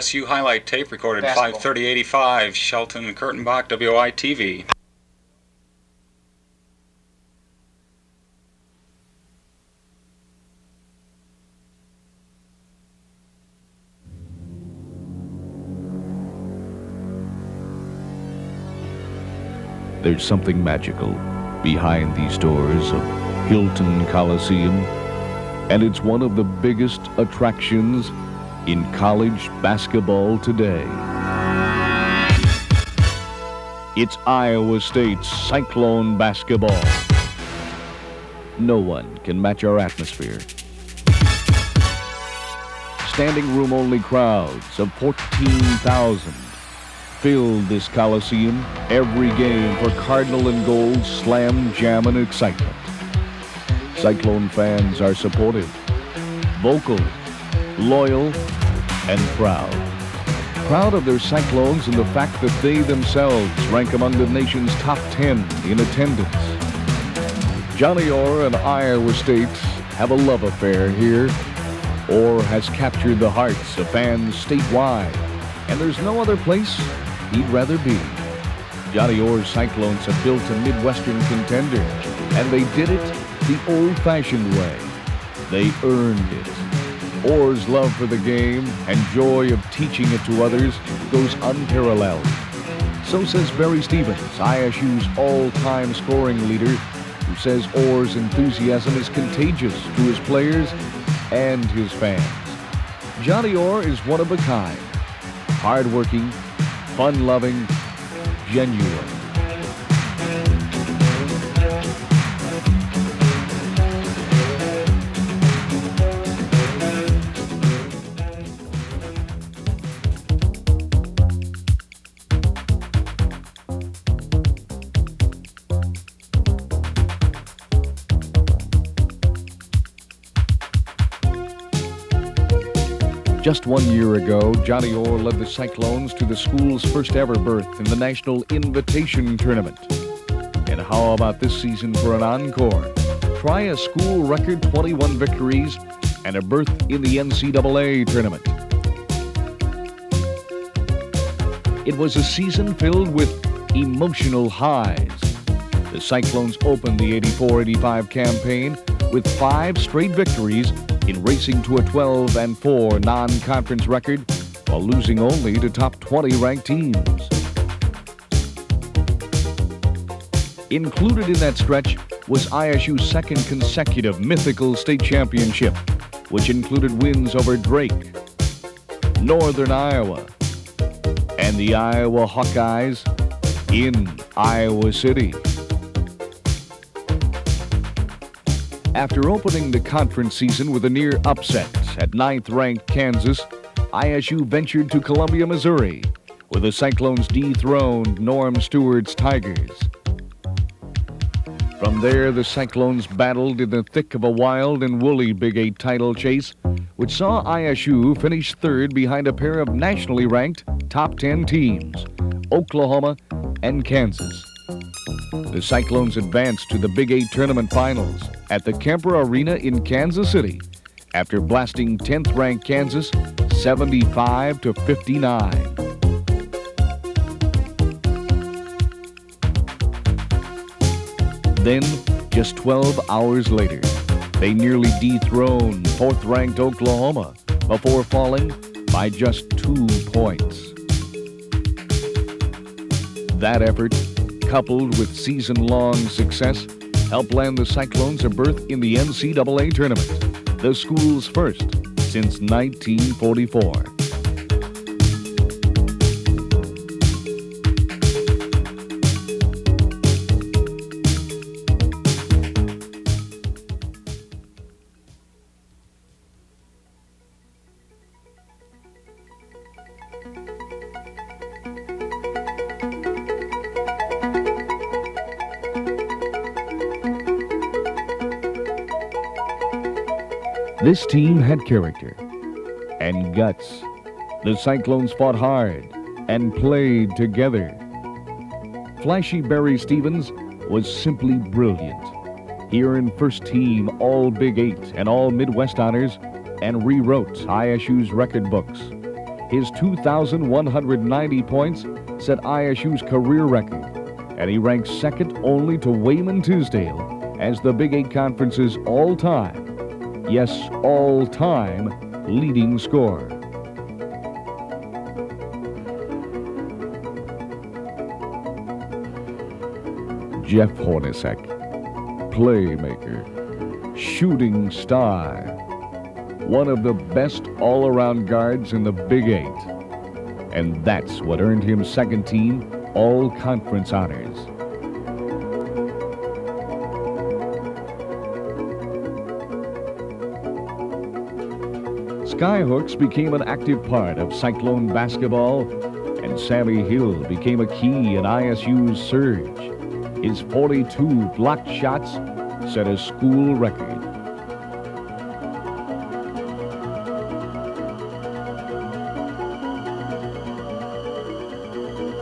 ISU highlight tape recorded Basketball. 5:30:85. Shelton and Kurtenbach, WITV. There's something magical behind these doors of Hilton Coliseum, and it's one of the biggest attractions in college basketball today. It's Iowa State's Cyclone basketball. No one can match our atmosphere. Standing room only crowds of 14,000 filled this Coliseum every game for Cardinal and Gold slam jam and excitement. Cyclone fans are supportive, vocal, loyal, and proud. Proud of their Cyclones and the fact that they themselves rank among the nation's top 10 in attendance. Johnny Orr and Iowa State have a love affair here. Orr has captured the hearts of fans statewide, and there's no other place he'd rather be. Johnny Orr's Cyclones have built a Midwestern contender, and they did it the old-fashioned way. They earned it. Orr's love for the game and joy of teaching it to others goes unparalleled. So says Barry Stevens, ISU's all-time scoring leader, who says Orr's enthusiasm is contagious to his players and his fans. Johnny Orr is one of a kind, hardworking, fun-loving, genuine. Just one year ago, Johnny Orr led the Cyclones to the school's first ever berth in the National Invitation Tournament. And how about this season for an encore? Try a school record 21 victories and a berth in the NCAA tournament. It was a season filled with emotional highs. The Cyclones opened the 84 85 campaign with five straight victories in racing to a 12 and 4 non-conference record while losing only to top 20 ranked teams. Included in that stretch was ISU's second consecutive mythical state championship, which included wins over Drake, Northern Iowa, and the Iowa Hawkeyes in Iowa City. After opening the conference season with a near upset at ninth-ranked Kansas, ISU ventured to Columbia, Missouri, where the Cyclones dethroned Norm Stewart's Tigers. From there, the Cyclones battled in the thick of a wild and woolly Big Eight title chase, which saw ISU finish third behind a pair of nationally ranked top 10 teams, Oklahoma and Kansas. The Cyclones advanced to the Big Eight tournament finals at the Kemper Arena in Kansas City after blasting 10th ranked Kansas 75 to 59. Then, just 12 hours later, they nearly dethroned fourth ranked Oklahoma before falling by just two points. That effort, coupled with season long success, helped land the Cyclones a berth in the NCAA tournament, the school's first since 1944. This team had character and guts. The Cyclones fought hard and played together. Flashy Barry Stevens was simply brilliant. He earned first team All Big Eight and All Midwest honors and rewrote ISU's record books. His 2,190 points set ISU's career record, and he ranks second only to Wayman Tisdale as the Big Eight Conference's all-time, yes, all-time leading scorer. Jeff Hornacek, playmaker, shooting star, one of the best all-around guards in the Big Eight. And that's what earned him second team all-conference honors. Skyhooks became an active part of Cyclone basketball, and Sammy Hill became a key in ISU's surge. His 42 blocked shots set a school record.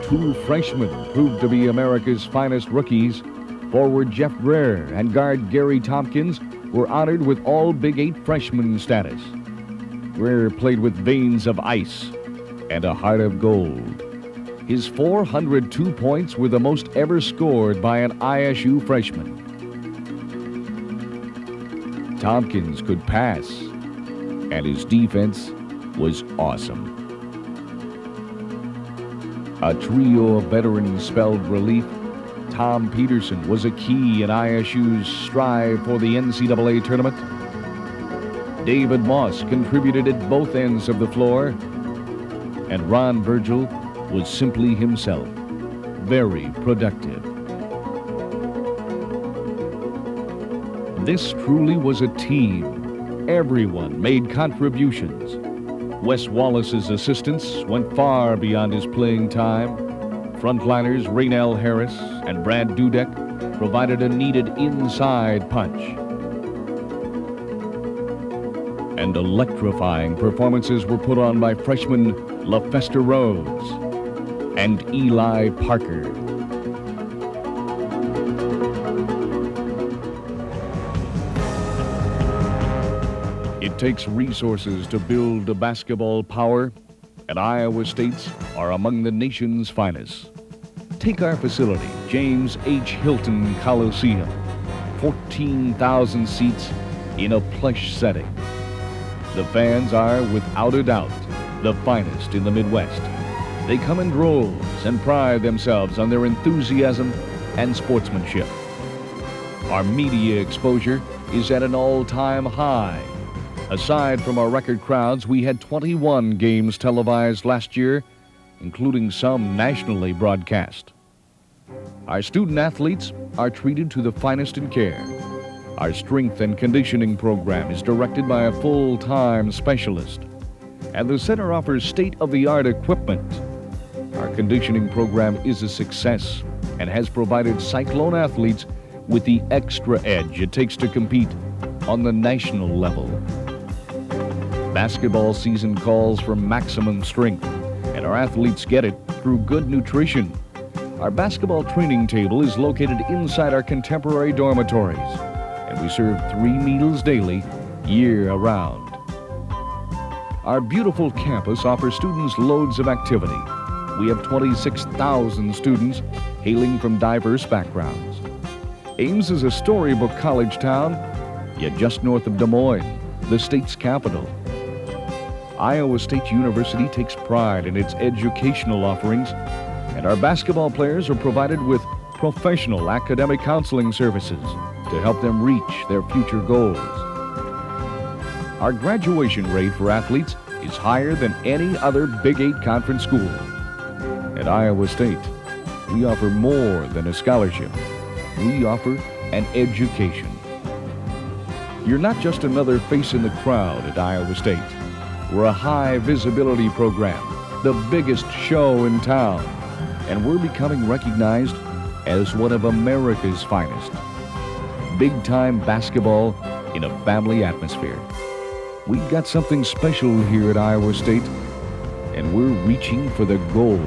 Two freshmen proved to be America's finest rookies. Forward Jeff Grayer and guard Gary Tompkins were honored with all Big Eight freshman status. Grayer played with veins of ice and a heart of gold. His 402 points were the most ever scored by an ISU freshman. Tompkins could pass, and his defense was awesome. A trio of veterans spelled relief. Tom Peterson was a key in ISU's strive for the NCAA tournament. David Moss contributed at both ends of the floor, and Ron Virgil was simply himself, very productive. This truly was a team. Everyone made contributions. Wes Wallace's assistance went far beyond his playing time. Frontliners Raynell Harris and Brad Dudek provided a needed inside punch. And electrifying performances were put on by freshman LaFester Rhodes and Eli Parker. It takes resources to build a basketball power, and Iowa State's are among the nation's finest. Take our facility, James H. Hilton Coliseum, 14,000 seats in a plush setting. The fans are, without a doubt, the finest in the Midwest. They come in droves and pride themselves on their enthusiasm and sportsmanship. Our media exposure is at an all-time high. Aside from our record crowds, we had 21 games televised last year, including some nationally broadcast. Our student athletes are treated to the finest in care. Our strength and conditioning program is directed by a full-time specialist. And the center offers state-of-the-art equipment our conditioning program is a success and has provided Cyclone athletes with the extra edge it takes to compete on the national level. Basketball season calls for maximum strength, and our athletes get it through good nutrition. Our basketball training table is located inside our contemporary dormitories, we serve three meals daily, year around. Our beautiful campus offers students loads of activity we have 26,000 students hailing from diverse backgrounds. Ames is a storybook college town, yet just north of Des Moines, the state's capital. Iowa State University takes pride in its educational offerings, and our basketball players are provided with professional academic counseling services to help them reach their future goals. Our graduation rate for athletes is higher than any other Big Eight conference school. At Iowa State, we offer more than a scholarship. We offer an education. You're not just another face in the crowd at Iowa State. We're a high visibility program, the biggest show in town, and we're becoming recognized as one of America's finest. Big time basketball in a family atmosphere. We've got something special here at Iowa State, and we're reaching for the gold